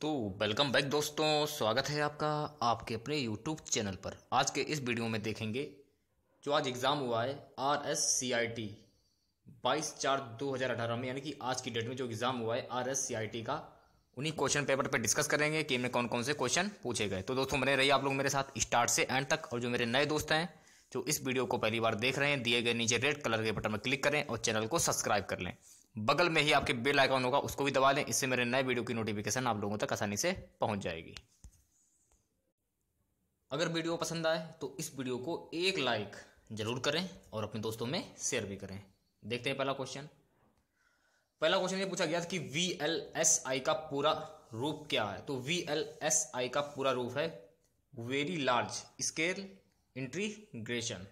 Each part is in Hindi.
तो वेलकम बैक दोस्तों, स्वागत है आपका आपके अपने यूट्यूब चैनल पर। आज के इस वीडियो में देखेंगे जो आज एग्ज़ाम हुआ है R S C I T बाईस चार दो हज़ार अठारह में, यानी कि आज की डेट में जो एग्ज़ाम हुआ है R S C I T का। उन्हीं क्वेश्चन पेपर पर डिस्कस करेंगे कि इनमें कौन कौन से क्वेश्चन पूछे गए। तो दोस्तों, बने रही आप लोग मेरे साथ स्टार्ट से एंड तक। और जो मेरे नए दोस्त हैं, जो इस वीडियो को पहली बार देख रहे हैं, दिए गए नीचे रेड कलर के बटन पर क्लिक करें और चैनल को सब्सक्राइब कर लें। बगल में ही आपके बेल आइकॉन होगा, उसको भी दबा दें, इससे मेरे नए वीडियो की नोटिफिकेशन आप लोगों तक आसानी से पहुँच जाएगी। अगर वीडियो पसंद आए तो इस वीडियो को एक लाइक ज़रूर करें और अपने दोस्तों में शेयर भी करें। देखते हैं पहला क्वेश्चन पहला क्वेश्चन ये पूछा गया था कि वी एल एस आई का पूरा रूप क्या है? तो वी एल एस आई का पूरा रूप है very large scale integration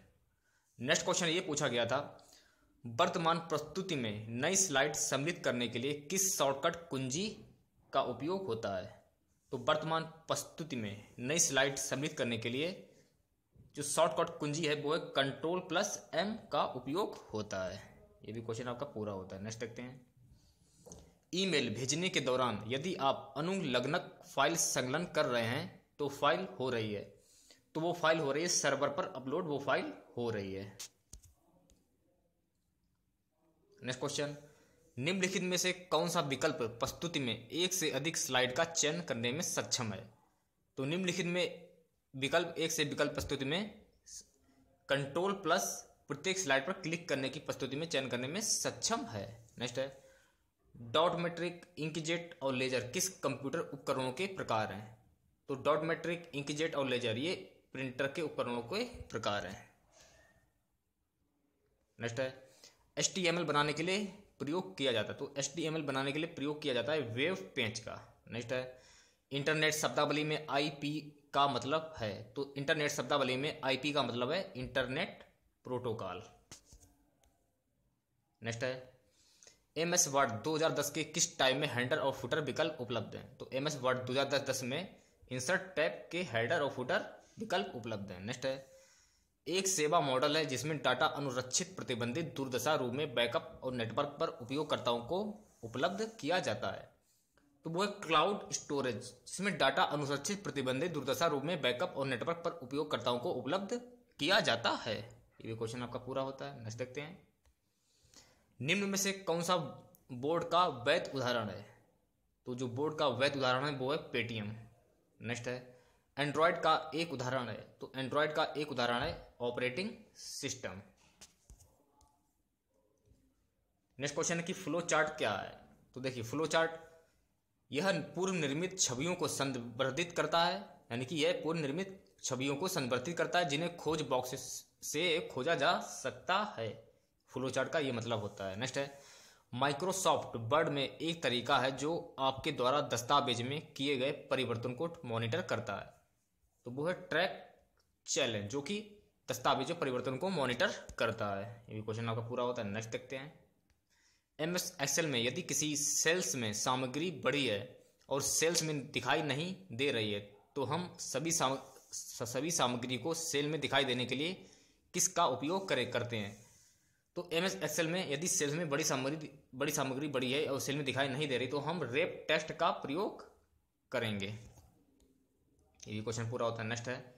next question ये पूछा गया था वर्तमान प्रस्तुति में नई स्लाइड सम्मिलित करने के लिए किस शॉर्टकट कुंजी का उपयोग होता है? तो वर्तमान प्रस्तुति में नई स्लाइड सम्मिलित करने के लिए जो शॉर्टकट कुंजी है, वो है कंट्रोल प्लस एम का उपयोग होता है। ये भी क्वेश्चन आपका पूरा होता है। नेक्स्ट देखते हैं। ईमेल भेजने के दौरान यदि आप अनुलग्नक फ़ाइल संकलन कर रहे हैं तो फ़ाइल हो रही है। तो वो फ़ाइल हो रही है, सर्वर पर अपलोड वो फ़ाइल हो रही है। नेक्स्ट क्वेश्चन निम्नलिखित में से कौन सा विकल्प प्रस्तुति में एक से अधिक स्लाइड का चयन करने में सक्षम है? तो निम्नलिखित में विकल्प, एक से विकल्प प्रस्तुति में कंट्रोल प्लस प्रत्येक स्लाइड पर क्लिक करने की प्रस्तुति में चयन करने में सक्षम है। नेक्स्ट है। डॉट मेट्रिक इंकजेट और लेजर किस कंप्यूटर उपकरणों के प्रकार हैं? तो डॉट मेट्रिक इंकजेट और लेजर ये प्रिंटर के उपकरणों के प्रकार हैं। नेक्स्ट है। एच बनाने के लिए प्रयोग किया जाता है। तो एच बनाने के लिए प्रयोग किया जाता है वेव पेंच का। नेक्स्ट है, इंटरनेट शब्दावली में आईपी का मतलब है। तो इंटरनेट शब्दावली में आईपी का मतलब है इंटरनेट प्रोटोकॉल। नेक्स्ट है एम एस वर्ड दो हज़ार दस के किस टाइम में हेडर और फुटर विकल्प उपलब्ध हैं? तो एम एस वर्ड दो हज़ार दस में इंसर्ट टैप के हेडर और फुटर विकल्प उपलब्ध हैं। नेक्स्ट है एक सेवा मॉडल है जिसमें डाटा अनुरक्षित प्रतिबंधित दुर्दशा रूप में बैकअप और नेटवर्क पर उपयोगकर्ताओं को उपलब्ध किया जाता है। तो वो है क्लाउड स्टोरेज, जिसमें डाटा अनुरक्षित प्रतिबंधित दुर्दशा रूप में बैकअप और नेटवर्क पर उपयोगकर्ताओं को उपलब्ध किया जाता है। ये भी क्वेश्चन आपका पूरा होता है, नेक्स्ट देखते हैं। निम्न में से कौन सा बोर्ड का वैध उदाहरण है? तो जो बोर्ड का वैध उदाहरण है वो है पेटीएम नेक्स्ट है। एंड्रॉयड का एक उदाहरण है तो एंड्रॉयड का एक उदाहरण है ऑपरेटिंग सिस्टम नेक्स्ट क्वेश्चन है कि फ्लो चार्ट क्या है? तो देखिए फ्लो चार्ट यह पूर्व निर्मित छवियों को संवर्धित करता है, यानी कि यह पूर्व निर्मित छवियों को संवर्धित करता है, जिन्हें खोज बॉक्स से खोजा जा सकता है। फ्लो चार्ट का यह मतलब होता है। नेक्स्ट है माइक्रोसॉफ्ट वर्ड में एक तरीका है जो आपके द्वारा दस्तावेज़ में किए गए परिवर्तन को मॉनिटर करता है। तो वो है ट्रैक चैलेंज जो कि दस्तावेजों परिवर्तन को मॉनिटर करता है। ये भी क्वेश्चन आपका पूरा होता है। नेक्स्ट देखते हैं। एम एस एक्सेल में यदि किसी सेल्स में सामग्री बड़ी है और सेल्स में दिखाई नहीं दे रही है तो हम सभी साम, सभी सामग्री को सेल में दिखाई देने के लिए किसका उपयोग करें करते हैं? तो एम एस एक्सेल में यदि सेल्स में बड़ी सामग्री बड़ी सामग्री बड़ी है और सेल में दिखाई नहीं दे रही तो हम रेप टेस्ट का प्रयोग करेंगे। ये भी क्वेश्चन पूरा होता है नेक्स्ट है।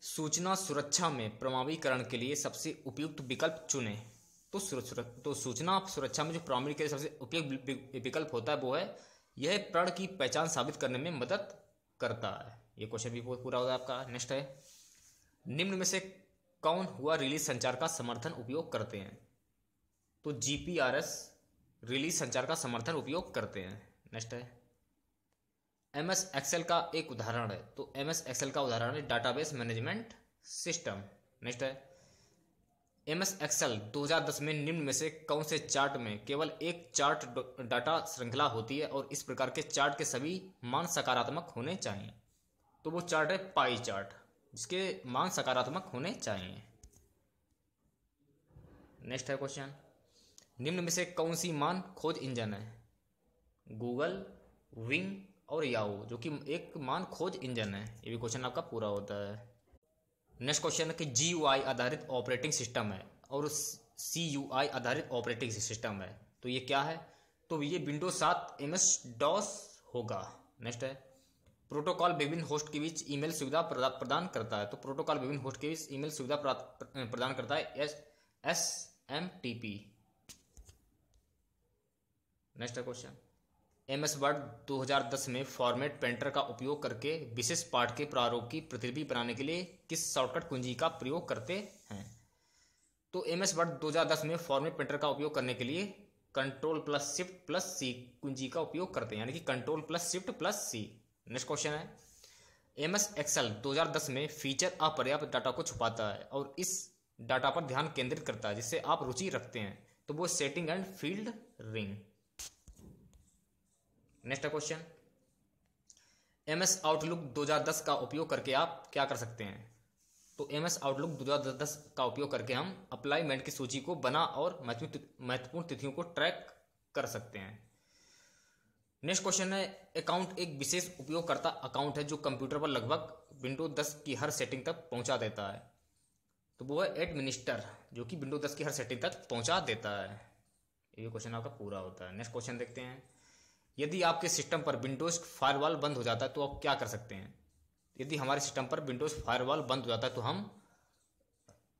सूचना सुरक्षा में प्रमाणीकरण के लिए सबसे उपयुक्त विकल्प चुने। तो तो सूचना सुरक्षा में जो प्रमाणीकरण के सबसे उपयुक्त विकल्प होता है, वो है, यह प्रण की पहचान साबित करने में मदद करता है। ये क्वेश्चन भी पूरा होता है आपका। नेक्स्ट है। निम्न में से कौन हुआ रिलीज़ संचार का समर्थन उपयोग करते हैं? तो जीपीआरएस रिलीज़ संचार का समर्थन उपयोग करते हैं। नेक्स्ट है। एम एस एक्सेल का एक उदाहरण है। तो एम एस एक्सेल का उदाहरण है डाटाबेस मैनेजमेंट सिस्टम नेक्स्ट है। एम एस एक्सेल 2010 में निम्न में से कौन से चार्ट में केवल एक चार्ट डाटा श्रृंखला होती है और इस प्रकार के चार्ट के सभी मान सकारात्मक होने चाहिए? तो वो चार्ट है पाई चार्ट जिसके मान सकारात्मक होने चाहिए। नेक्स्ट है क्वेश्चन निम्न में से कौन सी मान खोज इंजन है? गूगल विंग और याहू जो कि एक मान खोज इंजन है, ये भी क्वेश्चन आपका पूरा होता है। नेक्स्ट क्वेश्चन है कि जीयूआई आधारित ऑपरेटिंग सिस्टम है और सी यू आई आधारित ऑपरेटिंग सिस्टम है। तो ये क्या है? तो ये विंडोज़ सात एम एस डॉस होगा। नेक्स्ट है। प्रोटोकॉल विभिन्न होस्ट के बीच ईमेल सुविधा प्रदान करता है। तो प्रोटोकॉल विभिन्न होस्ट के बीच ईमेल सुविधा प्रदान करता है। S S M T P next question M S Word 2010 में फॉर्मेट पेंटर का उपयोग करके विशेष पाठ के प्रारूप की प्रतिलिपि बनाने के लिए किस शॉर्टकट कुंजी का प्रयोग करते हैं? तो एम एस वर्ड दो हज़ार दस में फॉर्मेट पेंटर का उपयोग करने के लिए control plus shift plus C कुंजी का उपयोग करते हैं। यानी कि control plus shift plus C. Next question है। एम एस एक्सएल 2010 में फीचर अपर्याप्त डाटा को छुपाता है और इस डाटा पर ध्यान केंद्रित करता है, जिससे आप रुचि रखते हैं। तो वो setting and field ring. Next question M S Outlook 2010 का उपयोग करके आप क्या कर सकते हैं? तो एम एस आउटलुक 2010 का उपयोग करके हम अप्लाईमेंट की सूची को बना और महत्वपूर्ण तिथियों को ट्रैक कर सकते हैं। नेक्स्ट क्वेश्चन है अकाउंट एक विशेष उपयोगकर्ता अकाउंट है जो कंप्यूटर पर लगभग विंडो 10 की हर सेटिंग तक पहुँचा देता है। तो वो है एडमिनिस्टर जो कि विंडो 10 की हर सेटिंग तक पहुँचा देता है। ये क्वेश्चन आपका पूरा होता है। नेक्स्ट क्वेश्चन देखते हैं। यदि आपके सिस्टम पर विंडोज़ फायरवॉल बंद हो जाता है तो आप क्या कर सकते हैं? यदि हमारे सिस्टम पर विंडोज़ फायरवॉल बंद हो जाता है तो हम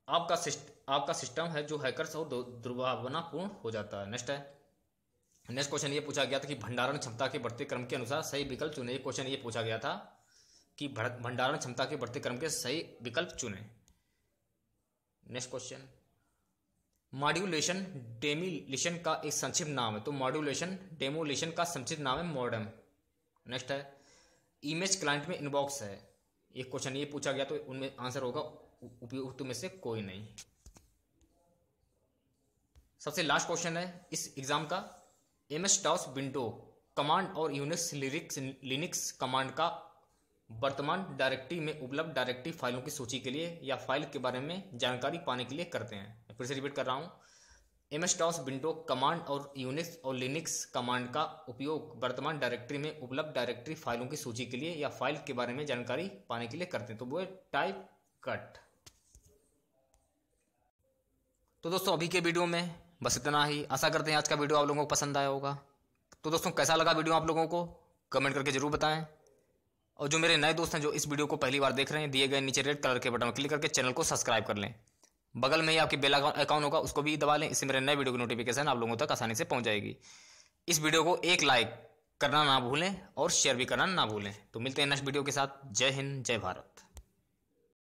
आपका सिस्ट, आपका सिस्टम है जो हैकर्स और दुर्भावनापूर्ण हो जाता है। नेक्स्ट है। नेक्स्ट क्वेश्चन ये पूछा गया था कि भंडारण क्षमता के बढ़ते क्रम के अनुसार सही विकल्प चुने। क्वेश्चन ये पूछा गया था कि भंडारण क्षमता के बढ़ते क्रम के सही विकल्प चुने। Next question. मॉड्यूलेशन डेमिलेशन का एक संक्षिप्त नाम है। तो मॉड्यूलेशन डेमोलेशन का संक्षिप्त नाम है मॉडर्म नेक्स्ट है। इमेज क्लाइंट में इनबॉक्स है। एक क्वेश्चन ये पूछा गया तो उनमें आंसर होगा। उपयुक्त में से कोई नहीं। सबसे लास्ट क्वेश्चन है इस एग्ज़ाम का। M S DOS window command और यूनिक्स लिरिक्स लिनिक्स कमांड का वर्तमान डायरेक्टरी में उपलब्ध डायरेक्टरी फाइलों की सूची के लिए या फ़ाइल के बारे में जानकारी पाने के लिए करते हैं। फिर से रिपीट कर रहा हूँ। M S DOS window command और यूनिक्स और लिनिक्स कमांड का उपयोग वर्तमान डायरेक्टरी में उपलब्ध डायरेक्टरी फाइलों की सूची के लिए या फ़ाइल के बारे में जानकारी पाने के लिए करते हैं। तो वो है टाइप कट तो दोस्तों, अभी के वीडियो में बस इतना ही। आशा करते हैं आज का वीडियो आप लोगों को पसंद आया होगा। तो दोस्तों, कैसा लगा वीडियो आप लोगों को? कमेंट करके ज़रूर बताएँ। और जो मेरे नए दोस्त हैं, जो इस वीडियो को पहली बार देख रहे हैं, दिए गए नीचे रेड कलर के बटन में क्लिक करके चैनल को सब्सक्राइब कर लें। बगल में ही आपके बेल अकाउंट होगा, उसको भी दबा लें। इससे मेरे नए वीडियो की नोटिफिकेशन आप लोगों तक आसानी से पहुँच जाएगी। इस वीडियो को एक लाइक करना ना भूलें और शेयर भी करना ना भूलें। तो मिलते हैं नेक्स्ट वीडियो के साथ। जय हिंद, जय भारत।